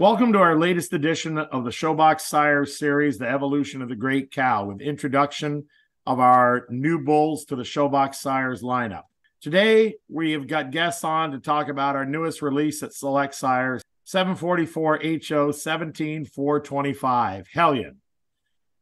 Welcome to our latest edition of the Showbox Sires series, The Evolution of the Great Cow, with introduction of our new bulls to the Showbox Sires lineup. Today, we have got guests on to talk about our newest release at Select Sires, 744 HO 17425, Hellion.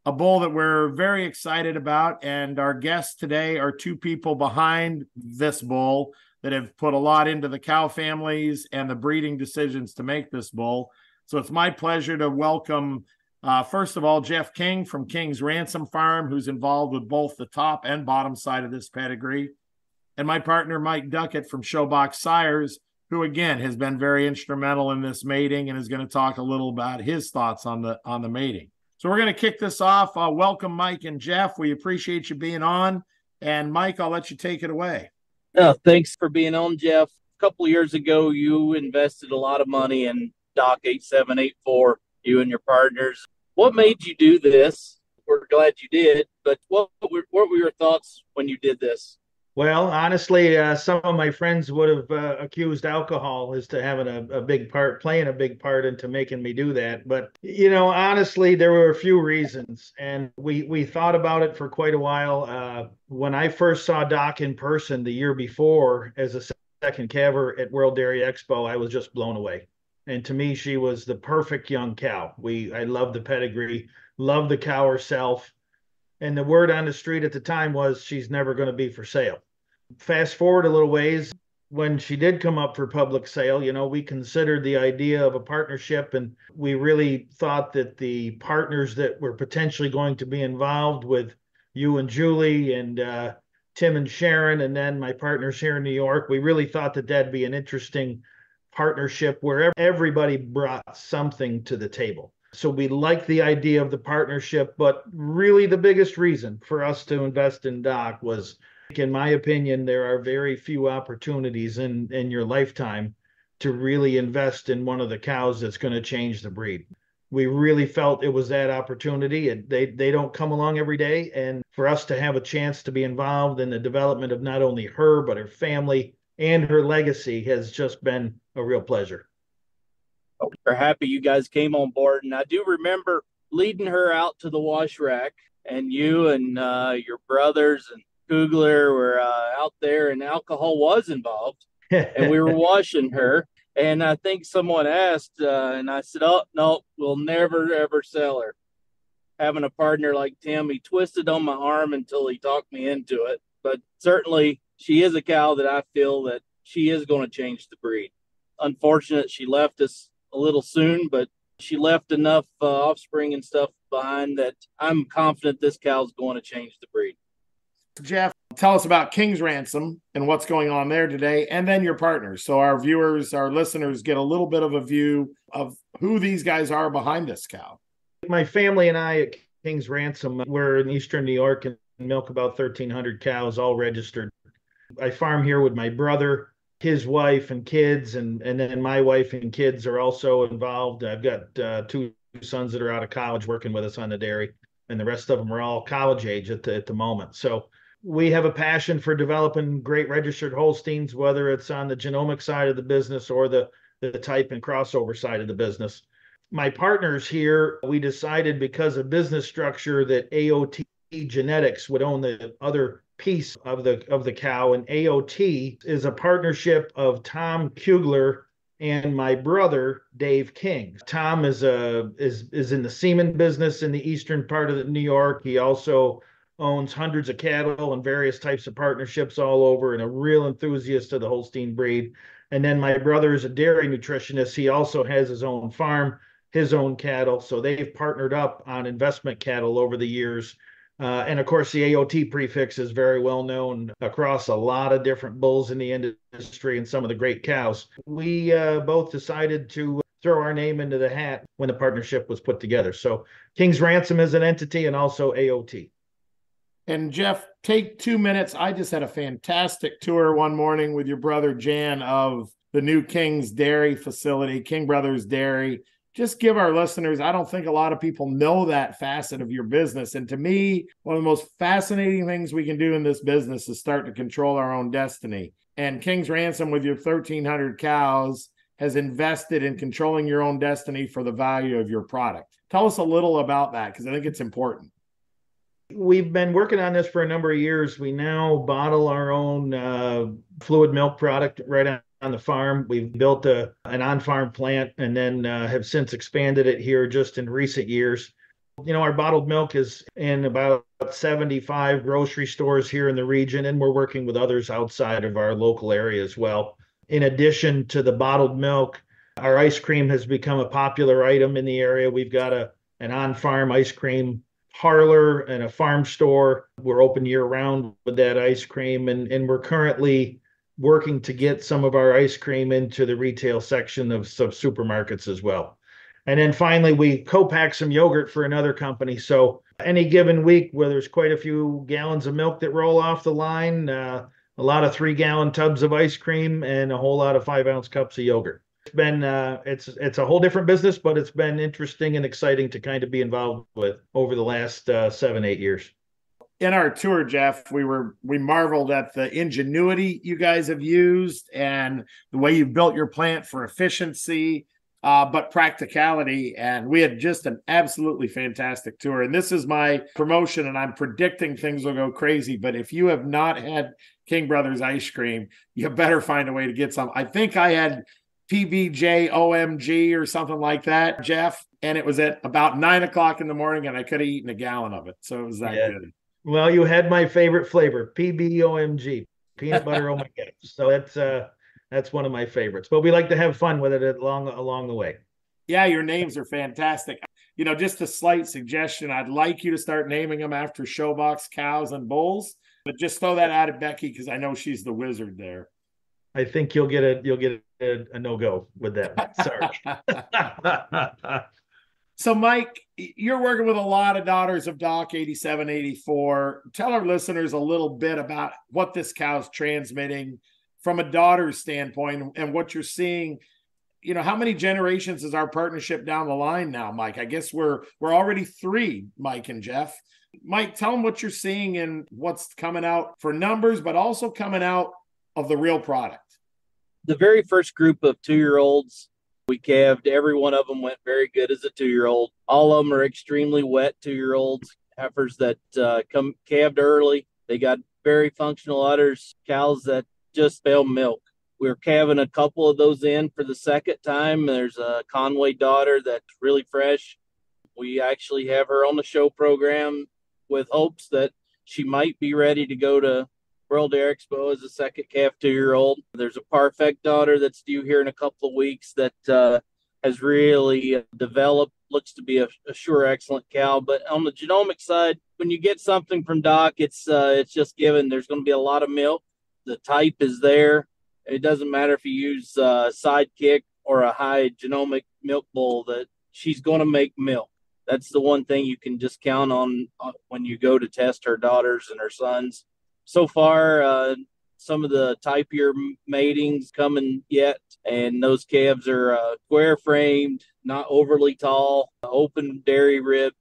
A bull that we're very excited about. And our guests today are two people behind this bull that have put a lot into the cow families and the breeding decisions to make this bull. So it's my pleasure to welcome, uh, first of all, Jeff King from King's Ransom Farm, who's involved with both the top and bottom side of this pedigree, and my partner, Mike Duckett from Showbox Sires, who again has been very instrumental in this mating and is going to talk a little about his thoughts on the on the mating. So we're going to kick this off. Uh, welcome, Mike and Jeff. We appreciate you being on. And Mike, I'll let you take it away. Uh, thanks for being on, Jeff. A couple years ago, you invested a lot of money in Doc 8784, you and your partners. What made you do this? We're glad you did, but what were, what were your thoughts when you did this? Well, honestly, uh, some of my friends would have uh, accused alcohol as to having a, a, big part, playing a big part into making me do that. But you know, honestly, there were a few reasons, and we we thought about it for quite a while. Uh, when I first saw Doc in person the year before as a second calver at World Dairy Expo, I was just blown away and to me she was the perfect young cow. We i love the pedigree love the cow herself. And the word on the street at the time was she's never going to be for sale. Fast forward a little ways when she did come up for public sale you know we considered the idea of a partnership and we really thought that the partners that were potentially going to be involved with you and julie and uh, tim and sharon and then my partners here in new york we really thought that that'd be an interesting partnership where everybody brought something to the table. So we like the idea of the partnership, but really the biggest reason for us to invest in Doc was, in my opinion, there are very few opportunities in, in your lifetime to really invest in one of the cows that's going to change the breed. We really felt it was that opportunity. and they they don't come along every day, and for us to have a chance to be involved in the development of not only her but her family and her legacy has just been a real pleasure. We're happy you guys came on board. And I do remember leading her out to the wash rack, and you and uh, your brothers and Kugler were uh, out there, and alcohol was involved. and we were washing her. And I think someone asked, uh, and I said, Oh, no, we'll never, ever sell her. Having a partner like Tim, he twisted on my arm until he talked me into it. But certainly, she is a cow that I feel that she is going to change the breed. Unfortunate she left us a little soon, but she left enough uh, offspring and stuff behind that I'm confident this cow is going to change the breed. Jeff, tell us about King's Ransom and what's going on there today, and then your partners. So our viewers, our listeners get a little bit of a view of who these guys are behind this cow. My family and I at King's Ransom, we're in Eastern New York and milk about 1,300 cows, all registered I farm here with my brother, his wife and kids, and and then my wife and kids are also involved. I've got uh, two sons that are out of college working with us on the dairy, and the rest of them are all college age at the at the moment. So we have a passion for developing great registered Holsteins, whether it's on the genomic side of the business or the the type and crossover side of the business. My partners here, we decided because of business structure that AOT Genetics would own the other piece of the of the cow and AOT is a partnership of Tom Kugler and my brother Dave King. Tom is a is is in the semen business in the eastern part of New York. He also owns hundreds of cattle and various types of partnerships all over and a real enthusiast of the Holstein breed. And then my brother is a dairy nutritionist. He also has his own farm, his own cattle. So they've partnered up on investment cattle over the years uh, and of course, the AOT prefix is very well known across a lot of different bulls in the industry and some of the great cows. We uh, both decided to throw our name into the hat when the partnership was put together. So, King's Ransom is an entity and also AOT. And Jeff, take two minutes. I just had a fantastic tour one morning with your brother Jan of the new King's Dairy facility, King Brothers Dairy just give our listeners i don't think a lot of people know that facet of your business and to me one of the most fascinating things we can do in this business is start to control our own destiny and king's ransom with your 1300 cows has invested in controlling your own destiny for the value of your product. Tell us a little about that because I think it's important. We've been working on this for a number of years. We now bottle our own uh, fluid milk product right on, the farm. We've built a, an on farm plant and then uh, have since expanded it here just in recent years. You know, our bottled milk is in about 75 grocery stores here in the region, and we're working with others outside of our local area as well. In addition to the bottled milk, our ice cream has become a popular item in the area. We've got a an on-farm ice cream parlor and a farm store. We're open year round with that ice cream, and and we're currently working to get some of our ice cream into the retail section of some supermarkets as well. And then finally, we co-pack some yogurt for another company. So any given week where there's quite a few gallons of milk that roll off the line, uh, a lot of three gallon tubs of ice cream, and a whole lot of five ounce cups of yogurt. It's been uh, it's it's a whole different business, but it's been interesting and exciting to kind of be involved with over the last uh, seven eight years. In our tour, Jeff, we were we marveled at the ingenuity you guys have used and the way you built your plant for efficiency uh, but practicality. And we had just an absolutely fantastic tour. And this is my promotion, and I'm predicting things will go crazy. But if you have not had King Brothers ice cream, you better find a way to get some. I think I had PBJ OMG or something like that, Jeff. And it was at about nine o'clock in the morning, and I could have eaten a gallon of it. So it was that yeah. good. Well, you had my favorite flavor, PBOMG, peanut butter. oh my god! So it's uh, that's one of my favorites. But we like to have fun with it along along the way. Yeah, your names are fantastic. You know, just a slight suggestion. I'd like you to start naming them after Showbox cows and bulls, but just throw that out at Becky because I know she's the wizard there. I think you'll get a you'll get a, a no go with that. Sorry. so, Mike, you're working with a lot of daughters of Doc 87, 84. Tell our listeners a little bit about what this cow's transmitting from a daughter's standpoint and what you're seeing. You know how many generations is our partnership down the line now mike? I guess we're we're already three mike and jeff. Mike tell them what you're seeing and what's coming out for numbers but also coming out of the real product. The very first group of two year olds we calved every one of them went very good as a two year old all of them are extremely wet two year olds heifers that uh, come calved early they got very functional udders cows that just spell milk. We're calving a couple of those in for the second time. There's a Conway daughter that's really fresh. We actually have her on the show program with hopes that she might be ready to go to World Dairy Expo as a second calf two year old. There's a Parfect daughter that's due here in a couple of weeks that uh, has really developed, looks to be a, a, sure excellent cow. But on the genomic side, when you get something from Doc, it's uh, it's just given. There's going to be a lot of milk the type is there. It doesn't matter if you use a sidekick or a high genomic milk bull that she's going to make milk. That's the one thing you can just count on uh, when you go to test her daughters and her sons. So far, uh, some of the typier matings coming yet, and those calves are uh, square framed, not overly tall, open dairy rib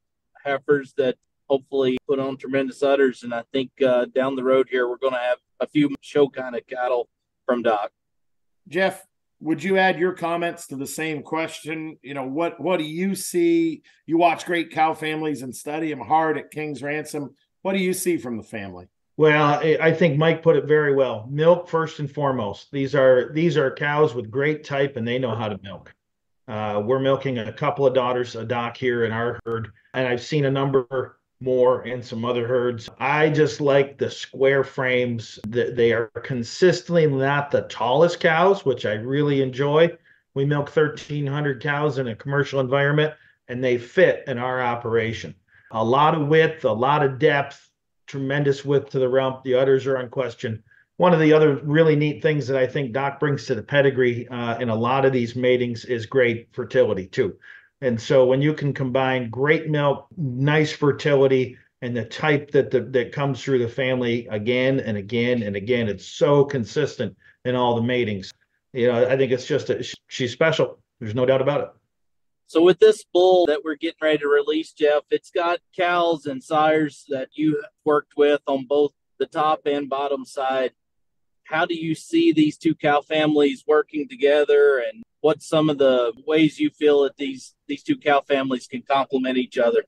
heifers that hopefully put on tremendous udders. And I think uh, down the road here, we're going to have a few show kind of cattle from Doc. Jeff, would you add your comments to the same question? You know, what what do you see? You watch great cow families and study them hard at King's Ransom. What do you see from the family? Well, I think Mike put it very well. Milk first and foremost. These are these are cows with great type, and they know how to milk. Uh, we're milking a couple of daughters a doc here in our herd, and I've seen a number more and some other herds. I just like the square frames. They are consistently not the tallest cows, which I really enjoy. We milk 1,300 cows in a commercial environment, and they fit in our operation. A lot of width, a lot of depth, tremendous width to the rump. The udders are unquestioned. One of the other really neat things that I think Doc brings to the pedigree uh, in a lot of these matings is great fertility too. And so when you can combine great milk, nice fertility, and the type that the, that comes through the family again and again and again, it's so consistent in all the matings. You know, I think it's just a, she's special. There's no doubt about it. So with this bull that we're getting ready to release, Jeff, it's got cows and sires that you worked with on both the top and bottom side. how do you see these two cow families working together and what some of the ways you feel that these these two cow families can complement each other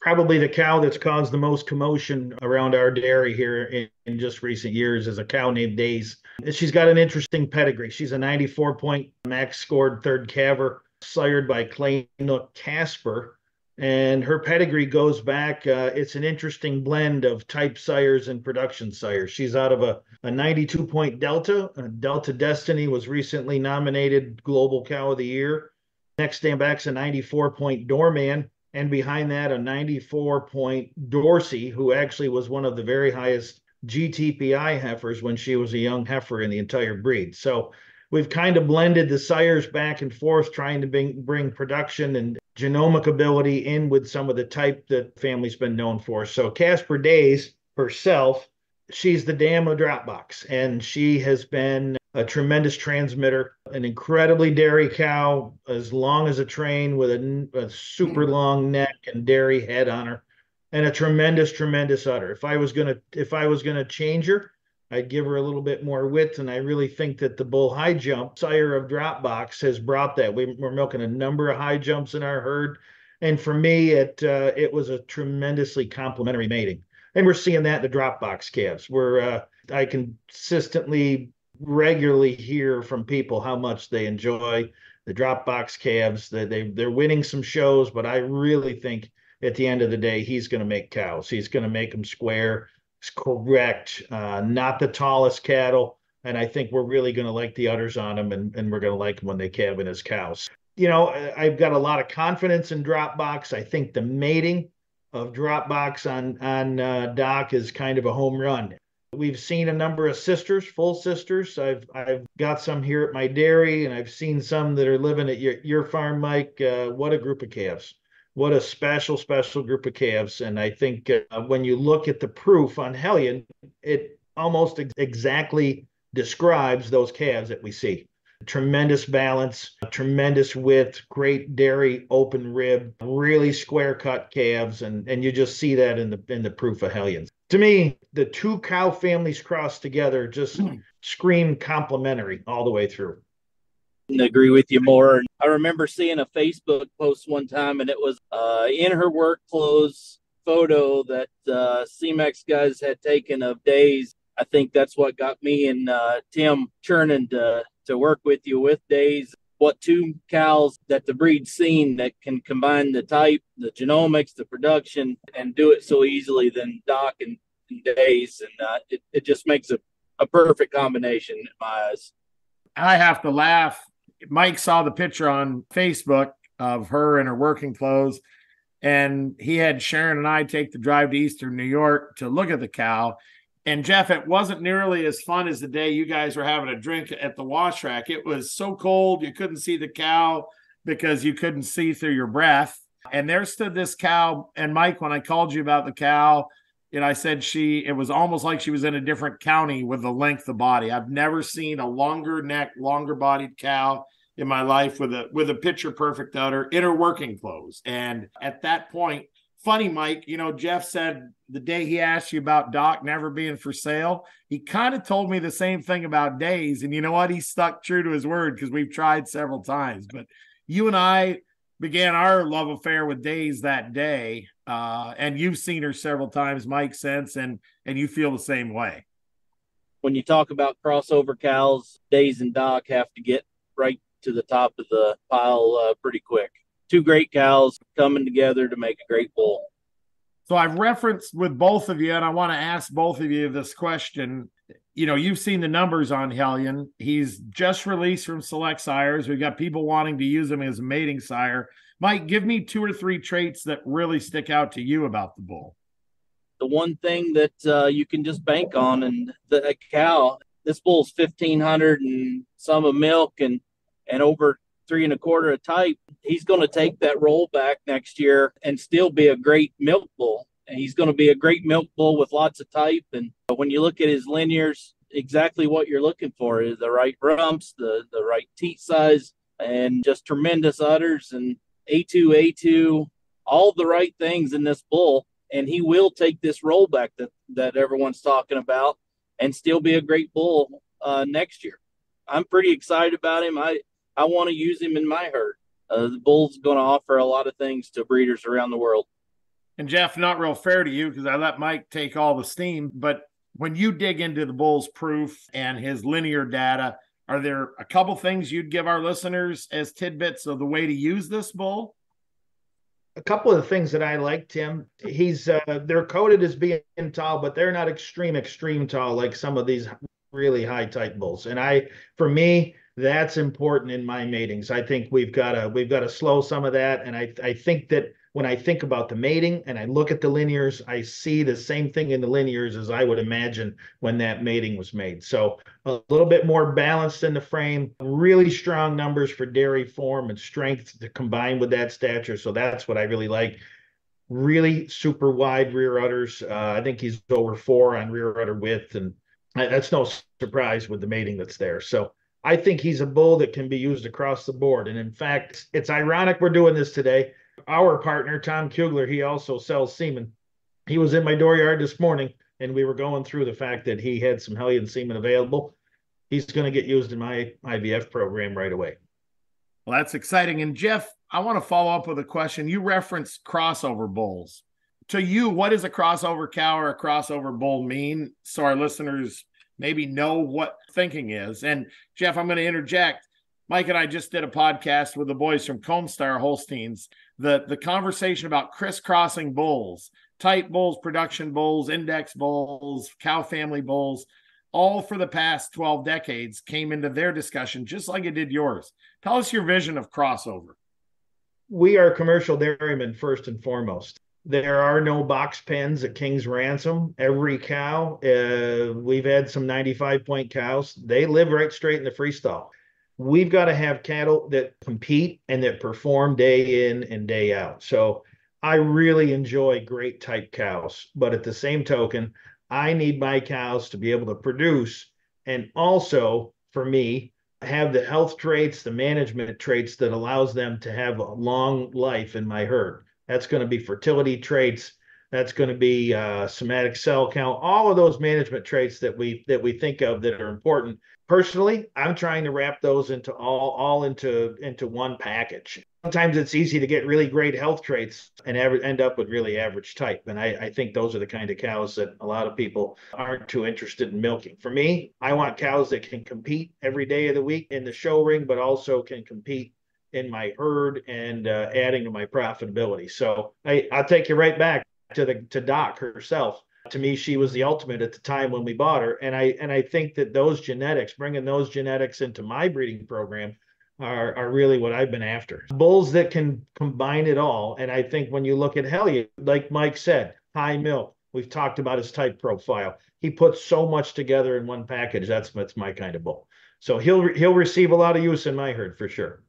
probably the cow that's caused the most commotion around our dairy here in, in, just recent years is a cow named Daze. She's got an interesting pedigree. She's a 94 point max scored third calver, sired by Clay Nook Casper. And her pedigree goes back, uh, it's an interesting blend of type sires and production sires. She's out of a, a 92 point Delta. Delta Destiny was recently nominated Global Cow of the Year. Next stand back's a 94 point Doorman and behind that a 94 point Dorsey, who actually was one of the very highest GTPI heifers when she was a young heifer in the entire breed. So we've kind of blended the sires back and forth, trying to bring, bring production and genomic ability in with some of the type that family's been known for. So Casper Daze herself, she's the dam of Dropbox, and she has been a tremendous transmitter, an incredibly dairy cow, as long as a train with a, a, super mm. long neck and dairy head on her, and a tremendous, tremendous udder. If I was gonna, if I was gonna change her, I'd give her a little bit more width, and I really think that the bull high jump sire of Dropbox has brought that. We, are milking a number of high jumps in our herd, and for me, it uh, it was a tremendously complementary mating, and we're seeing that in the Dropbox calves. Where uh, I consistently regularly hear from people how much they enjoy the Dropbox calves. That they they're winning some shows, but I really think at the end of the day, he's going to make cows. He's going to make them square, correct, uh, not the tallest cattle. And I think we're really going to like the udders on them, and, and we're going to like them when they calve in as cows. You know, I've got a lot of confidence in Dropbox. I think the mating of Dropbox on on uh, Doc is kind of a home run. We've seen a number of sisters, full sisters. I've I've got some here at my dairy, and I've seen some that are living at your your farm, Mike. Uh, what a group of calves! What a special, special group of calves. And I think uh, when you look at the proof on Hellion, it almost ex- exactly describes those calves that we see. Tremendous balance, tremendous width, great dairy, open rib, really square cut calves, and and you just see that in the in the proof of Hellions to me, the two cow families crossed together just scream complementary all the way through. I agree with you more. I remember seeing a Facebook post one time, and it was uh, in her work clothes photo that uh, CMEX guys had taken of Daze. I think that's what got me and uh, Tim churning to to work with you with Daze. What two cows that the breed's seen that can combine the type, the genomics, the production, and do it so easily than Doc and, and Daze, and uh, it, it just makes a, a perfect combination in my eyes. I have to laugh. Mike saw the picture on Facebook of her in her working clothes, and he had Sharon and I take the drive to Eastern New York to look at the cow. And Jeff, it wasn't nearly as fun as the day you guys were having a drink at the wash rack. It was so cold you couldn't see the cow because you couldn't see through your breath. And there stood this cow. And Mike, when I called you about the cow, and I said she, it was almost like she was in a different county with the length of body. I've never seen a longer neck, longer bodied cow in my life with a with a picture perfect udder in her working clothes. And at that point, funny, Mike, you know, Jeff said the day he asked you about Doc never being for sale, he kind of told me the same thing about Daze. And you know what? He stuck true to his word because we've tried several times. But you and I began our love affair with Daze that day. Uh, and you've seen her several times, Mike, since, and and you feel the same way. When you talk about crossover cows, Daze and Doc have to get right to the top of the pile uh, pretty quick two great cows coming together to make a great bull. So I've referenced with both of you, and I want to ask both of you this question. You know, you've seen the numbers on Hellion. He's just released from Select Sires. We've got people wanting to use him as a mating sire. Mike, give me two or three traits that really stick out to you about the bull. The one thing that uh, you can just bank on, and the cow, this bull's fifteen hundred and some of milk, and and over three and a quarter a type, he's going to take that roll back next year and still be a great milk bull. And he's going to be a great milk bull with lots of type. And when you look at his linears, exactly what you're looking for is the right rumps, the, the right teat size, and just tremendous udders and A2, A2, all the right things in this bull. And he will take this rollback that, that everyone's talking about. and still be a great bull uh, next year. I'm pretty excited about him. I I want to use him in my herd. Uh, the bull's going to offer a lot of things to breeders around the world. And Jeff, not real fair to you because I let Mike take all the steam. But when you dig into the bull's proof and his linear data, are there a couple things you'd give our listeners as tidbits of the way to use this bull? a couple of the things that I like, Tim. He's uh, they're coded as being tall, but they're not extreme, extreme tall like some of these really high type bulls. And I, for me, that's important in my matings. I think we've got to we've got to slow some of that. And I I think that when I think about the mating and I look at the linears, I see the same thing in the linears as I would imagine when that mating was made. So a little bit more balanced in the frame, really strong numbers for dairy form and strength to combine with that stature. So that's what I really like. Really super wide rear udders. Uh, I think he's over four on rear udder width, and that's no surprise with the mating that's there. So I think he's a bull that can be used across the board. And in fact, it's ironic we're doing this today our partner, Tom Kugler, he also sells semen. He was in my dooryard this morning and we were going through the fact that he had some Hellion semen available. He's going to get used in my IVF program right away. Well, that's exciting. And Jeff, I want to follow up with a question. You referenced crossover bulls. To you, what does a crossover cow or a crossover bull mean? So our listeners maybe know what thinking is. And Jeff, I'm going to interject. Mike and I just did a podcast with the boys from Comestar Holsteins. The the conversation about crisscrossing bulls, type bulls, production bulls, index bulls, cow family bulls, all for the past 12 decades came into their discussion just like it did yours. Tell us your vision of crossover. We are commercial dairymen first and foremost. There are no box pens at King's Ransom. Every cow, uh, we've had some 95 point cows. They live right straight in the freestall we've got to have cattle that compete and that perform day in and day out. So I really enjoy great type cows, but at the same token, I need my cows to be able to produce and also for me have the health traits, the management traits that allows them to have a long life in my herd. That's going to be fertility traits. That's going to be uh, somatic cell count. All of those management traits that we that we think of that are important personally i'm trying to wrap those into all all into into one package sometimes it's easy to get really great health traits and ever, end up with really average type and I, I think those are the kind of cows that a lot of people aren't too interested in milking for me i want cows that can compete every day of the week in the show ring but also can compete in my herd and uh, adding to my profitability. So I, i'll take you right back to the to doc herself. To me she was the ultimate at the time when we bought her. And i and i think that those genetics bringing those genetics into my breeding program are are really what i've been after. Bulls that can combine it all. And i think when you look at hellion like mike said high milk. We've talked about his type profile. He puts so much together in one package. That's that's my kind of bull. So he'll he'll receive a lot of use in my herd for sure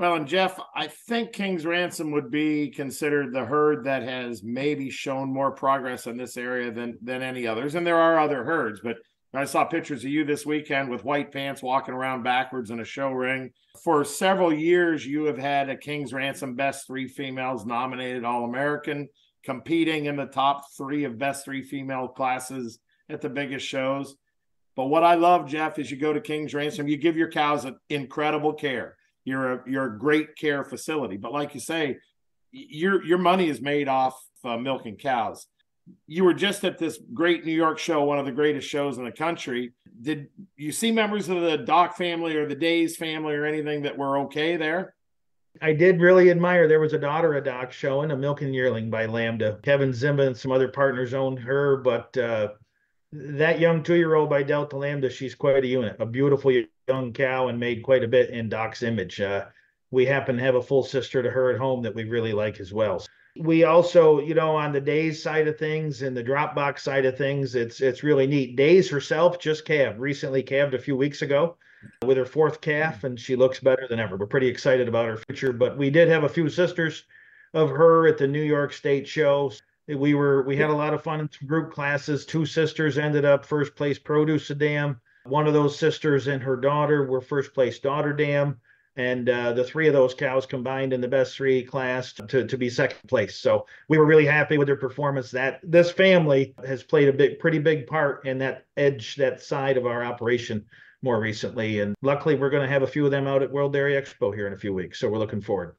well, and Jeff, I think King's Ransom would be considered the herd that has maybe shown more progress in this area than than any others. And there are other herds, but I saw pictures of you this weekend with white pants walking around backwards in a show ring. For several years, you have had a King's Ransom Best Three Females nominated All American, competing in the top three of Best Three Female classes at the biggest shows. But what I love, Jeff, is you go to King's Ransom, you give your cows an incredible care you're a you're a great care facility. But like you say, your your money is made off uh, milking cows. You were just at this great New York show, one of the greatest shows in the country. Did you see members of the Doc family or the Daze family or anything that were okay there? I did really admire. There was a daughter of Doc showing a milking yearling by Lambda. Kevin Zimba and some other partners owned her, but uh, that young two year old by Delta Lambda, she's quite a unit, a beautiful young cow, and made quite a bit in Doc's image. Uh, we happen to have a full sister to her at home that we really like as well. We also, you know, on the Daze side of things and the Dropbox side of things, it's it's really neat. Daze herself just calved, recently calved a few weeks ago with her fourth calf, and she looks better than ever. We're pretty excited about her future. But we did have a few sisters of her at the New York State show we were we had a lot of fun in some group classes. Two sisters ended up first place produce a dam. One of those sisters and her daughter were first place daughter dam. and uh, the three of those cows combined in the best three class to, to be second place. So we were really happy with their performance. That this family has played a big, pretty big part in that edge, that side of our operation more recently. And luckily, we're going to have a few of them out at World Dairy Expo here in a few weeks. So we're looking forward.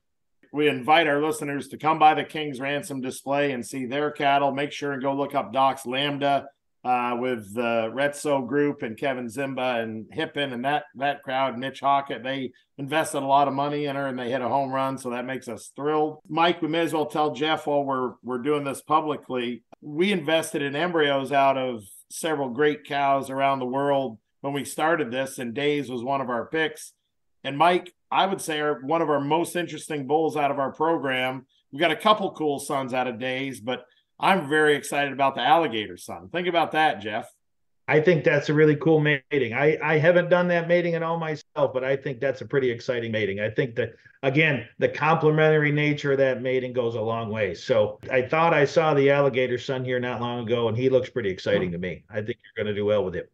We invite our listeners to come by the King's Ransom display and see their cattle. Make sure and go look up Doc's Lambda uh, with the Retso group and Kevin Zimba and Hippen and that that crowd, Mitch Hockett. They invested a lot of money in her and they hit a home run, so that makes us thrilled. Mike, we may as well tell Jeff while we're we're doing this publicly. We invested in embryos out of several great cows around the world when we started this, and Daze was one of our picks. And Mike, I would say are one of our most interesting bulls out of our program. We've got a couple cool sons out of Daze, but I'm very excited about the alligator son. Think about that, Jeff. I think that's a really cool mating. I, I haven't done that mating at all myself, but I think that's a pretty exciting mating. I think that again, the complementary nature of that mating goes a long way. So I thought I saw the alligator son here not long ago, and he looks pretty exciting to me. I think you're going to do well with him.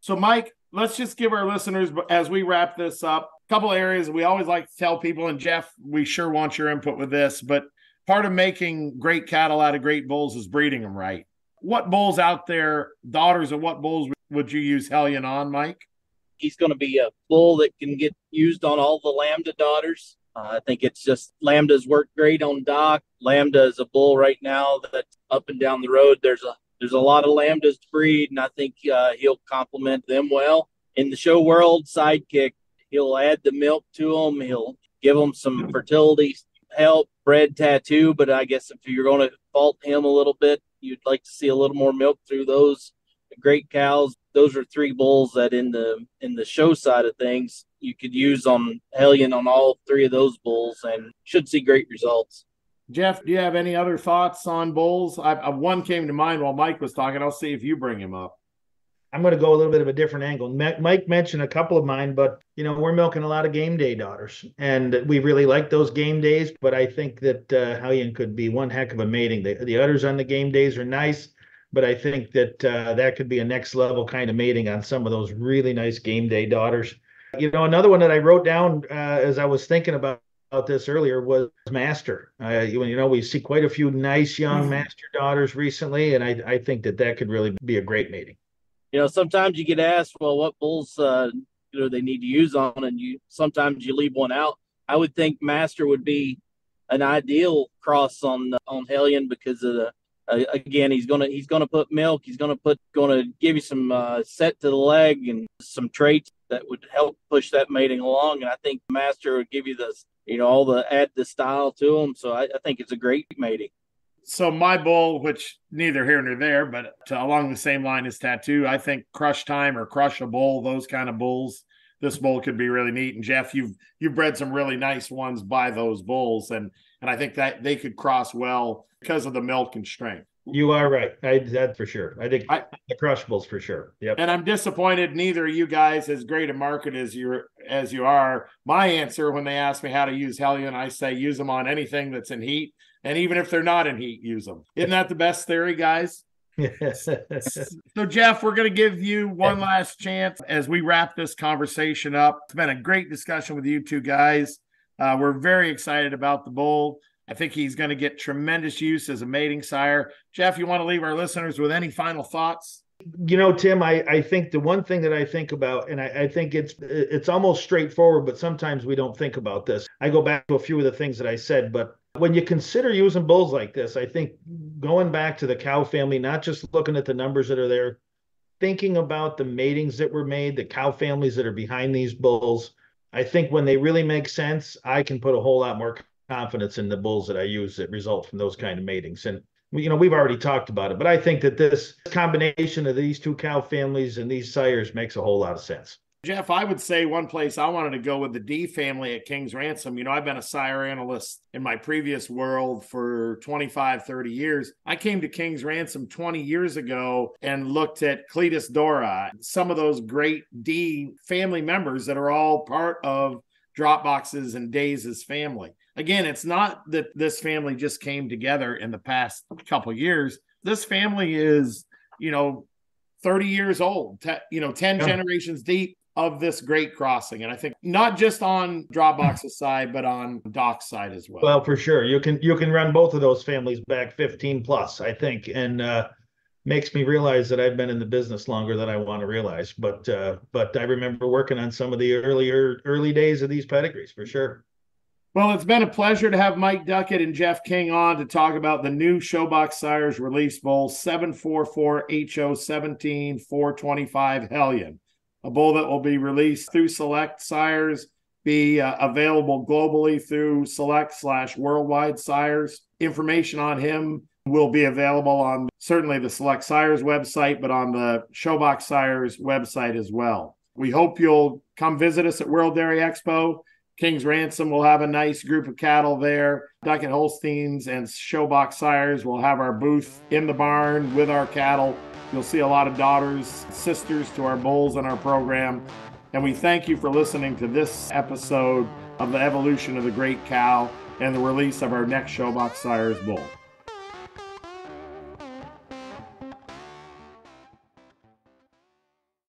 So, Mike, let's just give our listeners, as we wrap this up, a couple areas we always like to tell people. And Jeff, we sure want your input with this, but part of making great cattle out of great bulls is breeding them right. What bulls out there, daughters of what bulls would you use Hellion on, Mike? He's going to be a bull that can get used on all the Lambda daughters. Uh, I think it's just Lambda's worked great on Doc. Lambda is a bull right now that's up and down the road. There's a there's a lot of lambdas to breed, and I think uh, he'll complement them well. In the show world, sidekick, he'll add the milk to them. He'll give them some fertility help, bred tattoo. But I guess if you're going to fault him a little bit, you'd like to see a little more milk through those great cows. Those are three bulls that in the in the show side of things you could use on Hellion on all three of those bulls and should see great results. Jeff, do you have any other thoughts on bulls? I, I, one came to mind while Mike was talking. I'll see if you bring him up. I'm going to go a little bit of a different angle. Mike mentioned a couple of mine, but you know we're milking a lot of game day daughters, and we really like those game days. But I think that uh, Hellion could be one heck of a mating. The, the udders on the game days are nice, but I think that uh, that could be a next level kind of mating on some of those really nice game day daughters. You know, another one that I wrote down uh, as I was thinking about about this earlier was master. Uh, you, you know, we see quite a few nice young mm-hmm. master daughters recently, and I, I think that that could really be a great mating. You know, sometimes you get asked, well, what bulls uh, you know they need to use on, and you sometimes you leave one out. I would think master would be an ideal cross on on Hellion because of the uh, again he's gonna he's gonna put milk he's gonna put gonna give you some uh, set to the leg and some traits that would help push that mating along and i think master would give you the you know, all the add the style to them. So I, I think it's a great mating. So my bull, which neither here nor there, but along the same line as tattoo, I think crush time or crush a bull, those kind of bulls. This bull could be really neat. And Jeff, you've you've bred some really nice ones by those bulls, and and I think that they could cross well because of the milk and strength. You are right. I that for sure. I think I, the crushables for sure. Yep. And I'm disappointed neither of you guys as great a market as you as you are. My answer when they ask me how to use Hellion, I say use them on anything that's in heat, and even if they're not in heat, use them. Isn't that the best theory, guys? Yes. so Jeff, we're going to give you one last chance as we wrap this conversation up. It's been a great discussion with you two guys. Uh, we're very excited about the bull. I think he's going to get tremendous use as a mating sire. Jeff, you want to leave our listeners with any final thoughts? You know, Tim, I, I think the one thing that I think about, and I, I think it's it's almost straightforward, but sometimes we don't think about this. I go back to a few of the things that I said, but when you consider using bulls like this, I think going back to the cow family, not just looking at the numbers that are there, thinking about the matings that were made, the cow families that are behind these bulls, I think when they really make sense, I can put a whole lot more confidence in the bulls that I use that result from those kind of matings. And you know, we've already talked about it, but I think that this combination of these two cow families and these sires makes a whole lot of sense. Jeff, I would say one place I wanted to go with the D family at King's Ransom. You know, I've been a sire analyst in my previous world for 25, 30 years. I came to King's Ransom 20 years ago and looked at Cletus Dora, some of those great D family members that are all part of Dropboxes and Daze's family again, it's not that this family just came together in the past couple years. This family is, you know, 30 years old, te- you know, 10 yeah. generations deep. Of this great crossing. And I think not just on Dropbox's side, but on Doc's side as well. Well, for sure. You can you can run both of those families back 15 plus, I think. And uh makes me realize that I've been in the business longer than I want to realize. But uh but I remember working on some of the earlier early days of these pedigrees for sure. Well, it's been a pleasure to have Mike Duckett and Jeff King on to talk about the new Showbox Sires Release Bowl 744 HO 17 425 Hellion a bull that will be released through Select Sires, be uh, available globally through Select slash Worldwide Sires. Information on him will be available on certainly the Select Sires website, but on the Showbox Sires website as well. We hope you'll come visit us at World Dairy Expo. King's Ransom will have a nice group of cattle there. Duckett Holsteins and Showbox Sires will have our booth in the barn with our cattle You'll see a lot of daughters, sisters to our bulls in our program. And we thank you for listening to this episode of the evolution of the great cow and the release of our next Showbox Sires bull.